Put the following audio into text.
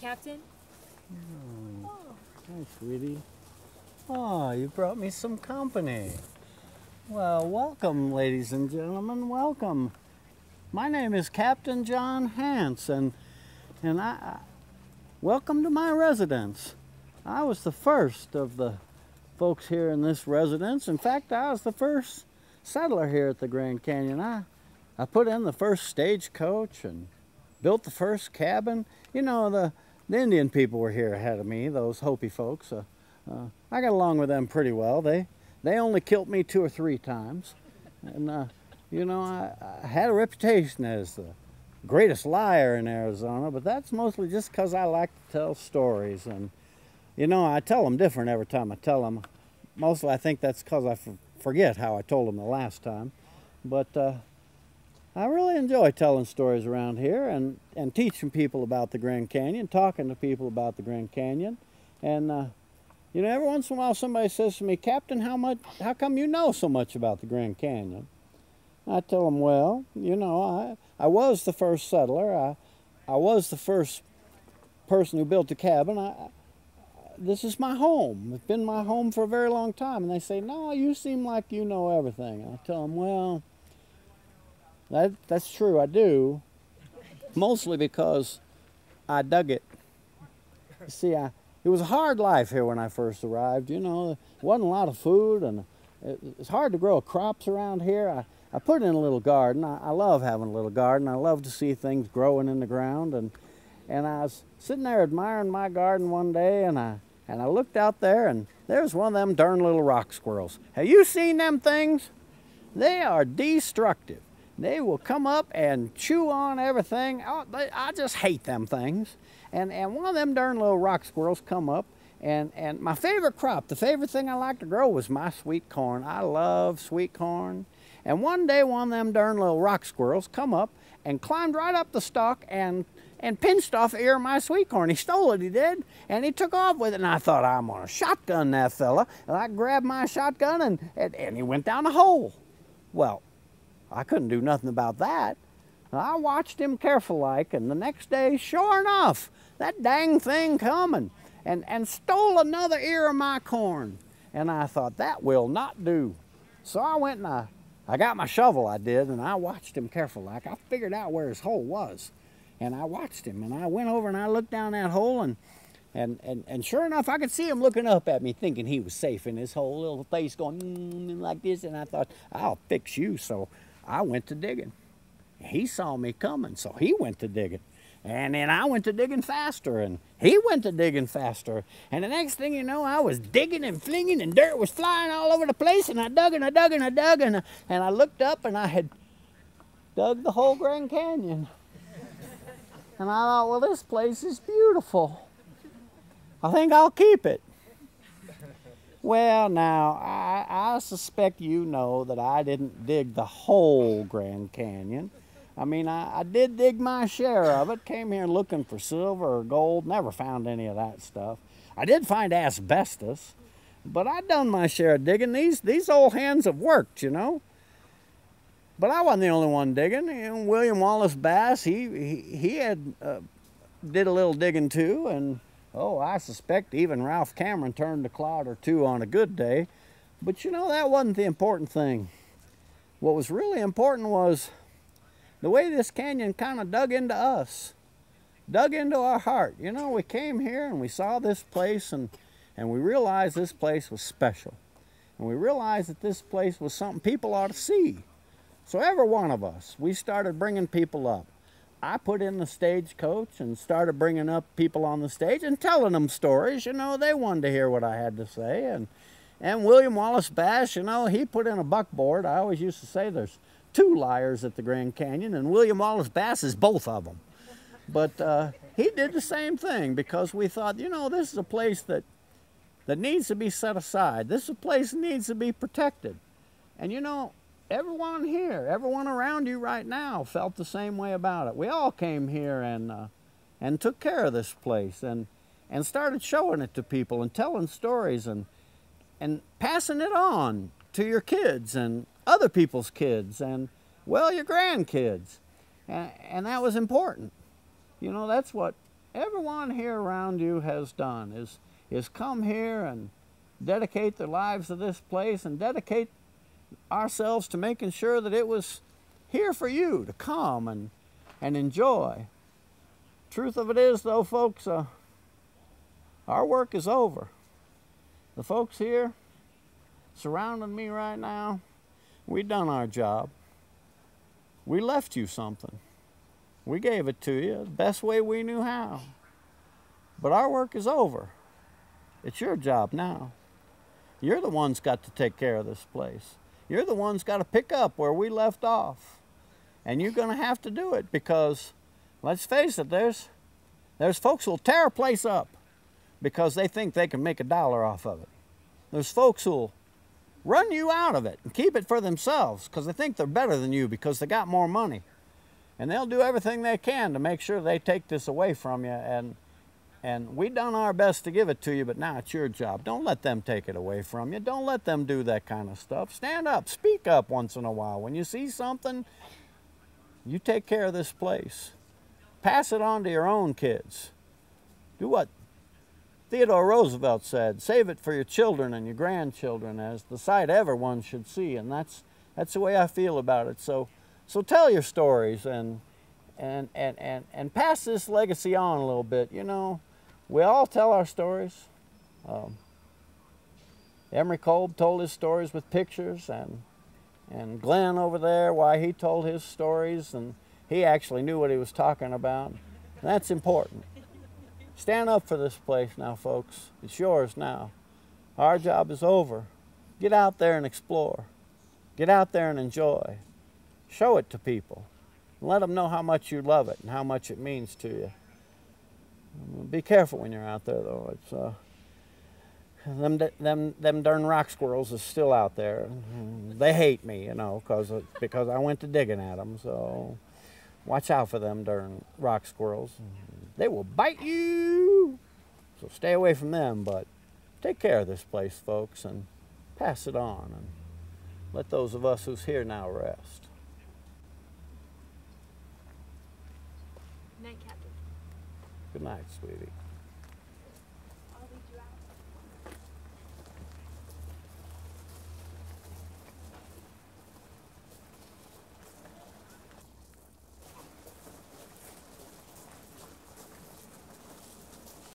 Captain? Oh, hi, sweetie. Oh, you brought me some company. Well, welcome, ladies and gentlemen. Welcome. My name is Captain John Hance, and and I, I welcome to my residence. I was the first of the folks here in this residence. In fact, I was the first settler here at the Grand Canyon. I I put in the first stagecoach and built the first cabin. You know, the the Indian people were here ahead of me, those Hopi folks. Uh, uh, I got along with them pretty well. They they only killed me two or three times, and uh, you know I, I, had a reputation as the greatest liar in Arizona, but that's mostly just because I like to tell stories, and you know I tell them different every time I tell them. Mostly I think that's because I forget how I told them the last time, but uh, I really enjoy telling stories around here and, and teaching people about the Grand Canyon, talking to people about the Grand Canyon. And, uh, you know, every once in a while somebody says to me, Captain, how, much, how come you know so much about the Grand Canyon? I tell them, well, you know, I, I was the first settler. I, I was the first person who built a cabin. I, this is my home. It's been my home for a very long time. And they say, no, you seem like you know everything. I tell them, well, that, that's true, I do. Mostly because I dug it. You see, I, it was a hard life here when I first arrived. You know, wasn't a lot of food, and it, it's hard to grow crops around here. I, I put in a little garden. I, I love having a little garden. I love to see things growing in the ground. And, and I was sitting there admiring my garden one day, and I, and I looked out there, and there's one of them darn little rock squirrels. Have you seen them things? They are destructive. They will come up and chew on everything. Oh, they, I just hate them things. And, and one of them darn little rock squirrels come up and, and my favorite crop, the favorite thing I like to grow was my sweet corn. I love sweet corn. And one day one of them darn little rock squirrels come up and climbed right up the stalk and and pinched off ear of my sweet corn. He stole it, he did, and he took off with it. And I thought, I'm gonna shotgun that fella. And I grabbed my shotgun and, and, and he went down the hole. Well, I couldn't do nothing about that. I watched him careful like, and the next day, sure enough, that dang thing coming and, and stole another ear of my corn. And I thought, that will not do. So I went and I, I got my shovel, I did, and I watched him careful like. I figured out where his hole was. And I watched him, and I went over and I looked down that hole, and, and, and, and sure enough, I could see him looking up at me, thinking he was safe in his whole little face going mm, like this. And I thought, I'll fix you. So I went to digging. He saw me coming, so he went to digging. And then I went to digging faster, and he went to digging faster. And the next thing you know, I was digging and flinging, and dirt was flying all over the place. And I dug and I dug and I dug, and I, and I looked up, and I had dug the whole Grand Canyon. And I thought, well, this place is beautiful. I think I'll keep it. Well, now, I, I suspect you know that I didn't dig the whole Grand Canyon. I mean, I, I did dig my share of it, came here looking for silver or gold, never found any of that stuff. I did find asbestos, but I done my share of digging. These, these old hands have worked, you know. But I wasn't the only one digging. Know, William Wallace Bass, he, he, he had uh, did a little digging too, and Oh, I suspect even Ralph Cameron turned a clod or two on a good day. But you know, that wasn't the important thing. What was really important was the way this canyon kind of dug into us, dug into our heart. You know, we came here and we saw this place and, and we realized this place was special. And we realized that this place was something people ought to see. So every one of us, we started bringing people up. I put in the stagecoach and started bringing up people on the stage and telling them stories. You know, they wanted to hear what I had to say. And, and William Wallace Bass, you know, he put in a buckboard. I always used to say there's two liars at the Grand Canyon, and William Wallace Bass is both of them. But uh, he did the same thing because we thought, you know, this is a place that, that needs to be set aside. This is a place that needs to be protected. And you know, everyone here, everyone around you right now felt the same way about it. We all came here and, uh, and took care of this place and, and started showing it to people and telling stories and, and passing it on to your kids and other people's kids and, well, your grandkids. And, and that was important. You know, that's what everyone here around you has done is, is come here and dedicate their lives to this place and dedicate ourselves to making sure that it was here for you to come and, and enjoy. Truth of it is, though, folks, uh, our work is over. The folks here surrounding me right now, we done our job. We left you something. We gave it to you the best way we knew how. But our work is over. It's your job now. You're the ones got to take care of this place. You're the ones got to pick up where we left off. And you're going to have to do it because, let's face it, there's, there's folks who'll tear a place up because they think they can make a dollar off of it. There's folks who'll run you out of it and keep it for themselves because they think they're better than you because they got more money. And they'll do everything they can to make sure they take this away from you. And, and we've done our best to give it to you, but now it's your job. Don't let them take it away from you. Don't let them do that kind of stuff. Stand up, speak up once in a while. When you see something, you take care of this place. Pass it on to your own kids. Do what Theodore Roosevelt said, save it for your children and your grandchildren as the sight everyone should see. And that's, that's the way I feel about it. So, so tell your stories and, and, and, and, and pass this legacy on a little bit. You know, we all tell our stories. Um, Emery Kolb told his stories with pictures and, and Glenn over there, why he told his stories and he actually knew what he was talking about. And that's important. Stand up for this place now, folks. It's yours now. Our job is over. Get out there and explore. Get out there and enjoy. Show it to people. Let them know how much you love it and how much it means to you. Be careful when you're out there, though. It's uh, them them them darn rock squirrels is still out there. They hate me, you know, cause because I went to digging at them. So watch out for them darn rock squirrels. They will bite you. So stay away from them, but take care of this place, folks, and pass it on, and let those of us who's here now rest. Night, Captain. Good night, sweetie.